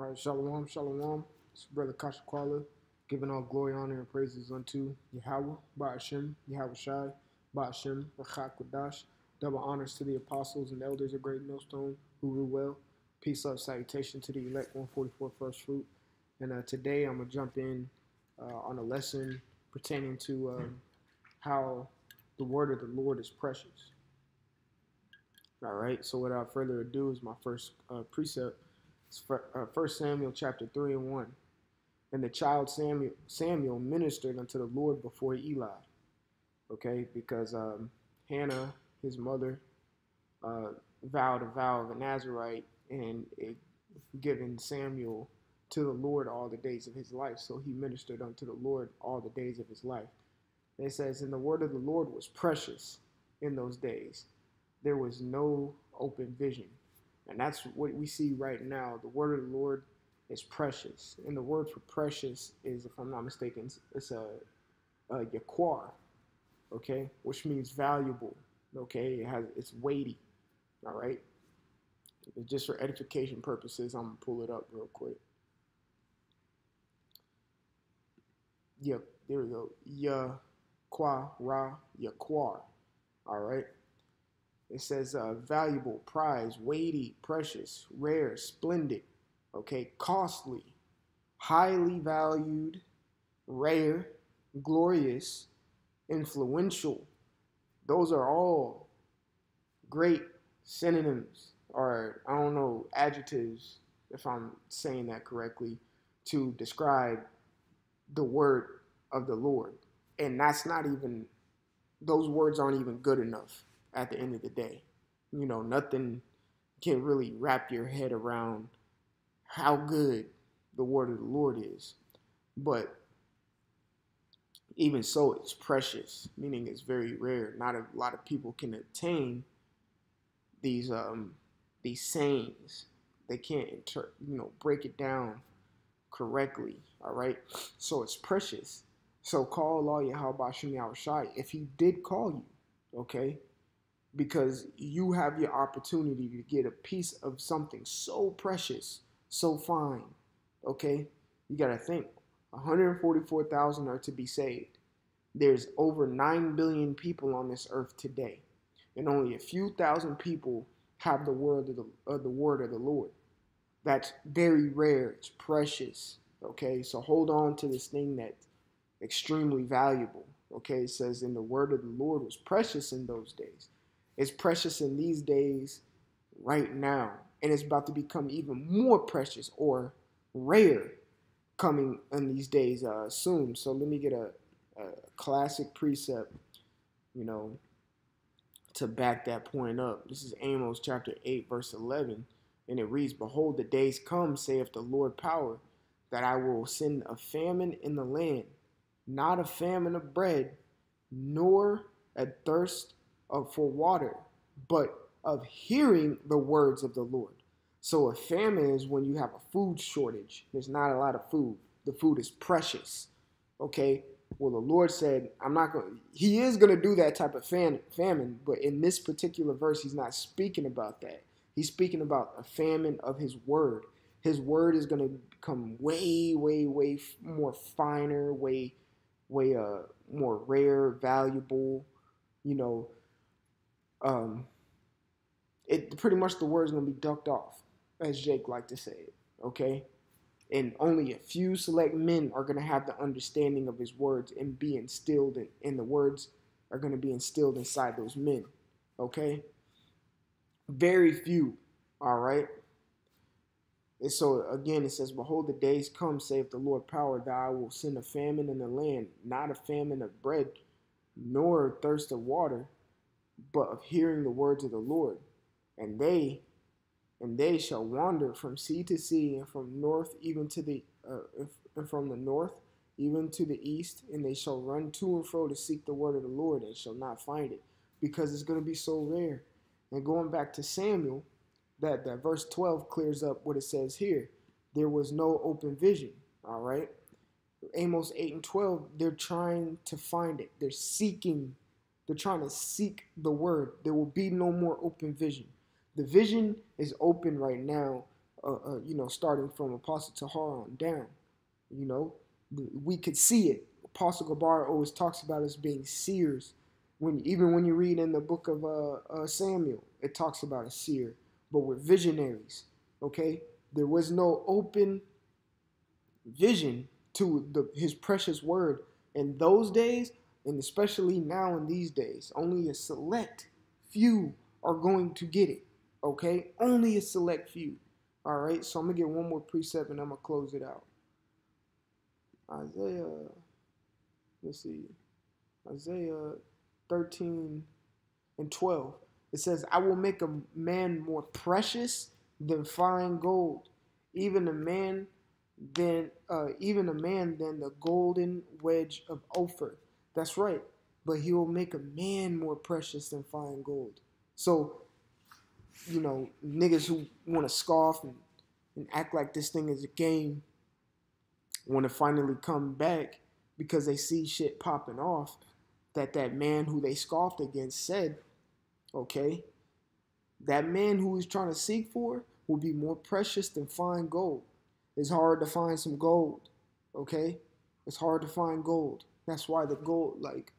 All right, shalom, shalom. It's Brother Kashakwala, giving all glory, honor, and praises unto Yahweh, Ba'ashem, Yahweh Shai, Ba'ashem, Rachak Wadash. Double honors to the apostles and elders of Great Millstone who rule well. Peace, love, salutation to the elect 144 first fruit. And uh, today I'm going to jump in uh, on a lesson pertaining to um, how the word of the Lord is precious. All right, so without further ado, is my first uh, precept. Uh, First Samuel chapter 3 and 1. And the child Samuel, Samuel ministered unto the Lord before Eli. Okay, because um, Hannah, his mother, uh, vowed a vow of a Nazarite and it given Samuel to the Lord all the days of his life. So he ministered unto the Lord all the days of his life. It says, And the word of the Lord was precious in those days. There was no open vision. And that's what we see right now. The word of the Lord is precious. And the word for precious is, if I'm not mistaken, it's a, a yaquar, okay, which means valuable, okay? It has it's weighty, all right? Just for edification purposes, I'm gonna pull it up real quick. Yep, there we go. Yaqua ra yaquar. All right. It says uh, valuable, prize, weighty, precious, rare, splendid, okay, costly, highly valued, rare, glorious, influential. Those are all great synonyms or I don't know, adjectives, if I'm saying that correctly, to describe the word of the Lord. And that's not even, those words aren't even good enough at the end of the day. You know, nothing can really wrap your head around how good the word of the Lord is. But even so, it's precious, meaning it's very rare. Not a lot of people can attain these um, these sayings. They can't inter- you know break it down correctly. All right, so it's precious. So call Allah Yahweh Shai Shai if He did call you, okay, because you have your opportunity to get a piece of something so precious, so fine, okay. You gotta think, 144,000 are to be saved. There's over 9 billion people on this earth today, and only a few thousand people have the word of the, of the word of the Lord. That's very rare. It's precious. Okay, so hold on to this thing that's extremely valuable. Okay, it says, "In the word of the Lord was precious in those days." It's precious in these days, right now, and it's about to become even more precious or rare coming in these days uh, soon. So let me get a, a classic precept. You know, to back that point up. This is Amos chapter 8, verse 11. And it reads, Behold, the days come, saith the Lord power, that I will send a famine in the land, not a famine of bread, nor a thirst of, for water, but of hearing the words of the Lord. So a famine is when you have a food shortage. There's not a lot of food. The food is precious. Okay? Well, the Lord said, I'm not going He is going to do that type of fam- famine, but in this particular verse, He's not speaking about that. He's speaking about a famine of His word. His word is going to become way, way, way more finer, way, way uh, more rare, valuable. You know, um, it pretty much the word is going to be ducked off, as Jake liked to say it. Okay, and only a few select men are to have the understanding of his words and be instilled in, and the words are to be instilled inside those men okay very few all right and so again it says behold the days come saith the lord power that i will send a famine in the land not a famine of bread nor thirst of water but of hearing the words of the lord and they and they shall wander from sea to sea, and from north even to the uh, and from the north even to the east, and they shall run to and fro to seek the word of the Lord, and shall not find it, because it's going to be so rare. And going back to Samuel, that that verse 12 clears up what it says here. There was no open vision. All right. Amos 8 and 12, they're trying to find it. They're seeking, they're trying to seek the word. There will be no more open vision. The vision is open right now uh, uh, you know, starting from Apostle Tahar on down. You know, we could see it. Apostle Gabar always talks about us being seers. When even when you read in the book of uh, uh, Samuel, it talks about a seer. But we're visionaries. Okay, there was no open vision to the, His precious word in those days, and especially now in these days. Only a select few are going to get it. Okay, only a select few. All right, so I'm gonna get one more precept and I'm gonna close it out. Isaiah, let's see, Isaiah 13 and 12. It says, I will make a man more precious than fine gold, even a man than uh, even a man than the golden wedge of Ophir. That's right. But he will make a man more precious than fine gold. So, you know, niggas who want to scoff and, and act like this thing is a game want to finally come back because they see shit popping off that that man who they scoffed against said, okay, that man who he's trying to seek for will be more precious than fine gold. It's hard to find some gold, okay? It's hard to find gold. That's why the gold, like,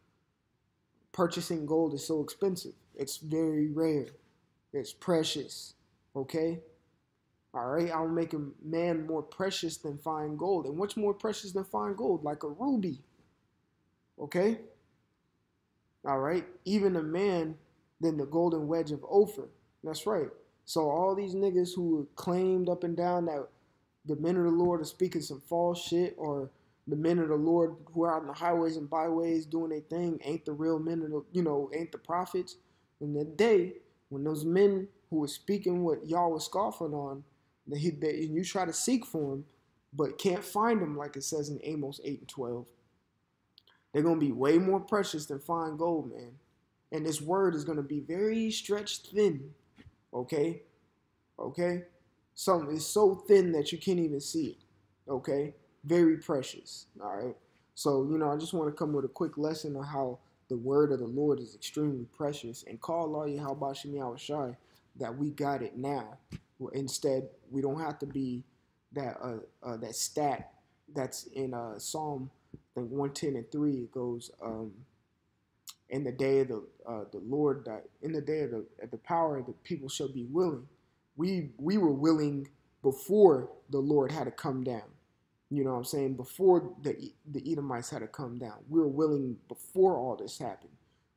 purchasing gold is so expensive. It's very rare. It's precious, okay? All right, I'll make a man more precious than fine gold. And what's more precious than fine gold? Like a ruby. Okay? All right, even a man than the golden wedge of Ophir. That's right. So all these niggas who claimed up and down that the men of the Lord are speaking some false shit or the men of the Lord who are out in the highways and byways doing their thing ain't the real men of the, you know, ain't the prophets. In the day when those men who were speaking what y'all was scoffing on and you try to seek for him, but can't find him, like it says in Amos 8 and 12. They're going to be way more precious than fine gold, man. And this word is going to be very stretched thin, okay? Okay? Some is so thin that you can't even see it, okay? Very precious, all right? So, you know, I just want to come with a quick lesson on how the word of the Lord is extremely precious and call all you how about Shai that we got it now. Instead, we don't have to be that uh, uh, that stat that's in uh, Psalm I think 110 and 3. It goes, um, in the day of the uh, the Lord, that in the day of the, of the power, of the people shall be willing. We we were willing before the Lord had to come down. You know what I'm saying? Before the the Edomites had to come down, we were willing before all this happened.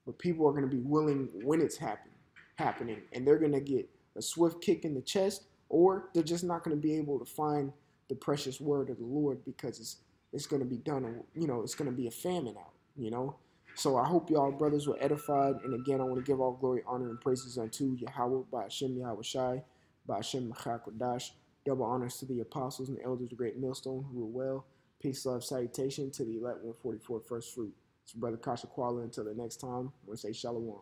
But people are going to be willing when it's happen, happening, and they're going to get a swift kick in the chest, or they're just not going to be able to find the precious word of the Lord because it's it's going to be done. You know, it's going to be a famine out. You know, so I hope y'all brothers were edified. And again, I want to give all glory, honor, and praises unto Yahweh by Hashem Yahweh Shai, by Hashem Machakodash. Double honors to the apostles and the elders of Great Millstone who were well. Peace, love, salutation to the elect 144 first fruit. It's Brother Kasha Quala. Until the next time, I want to say Shalom.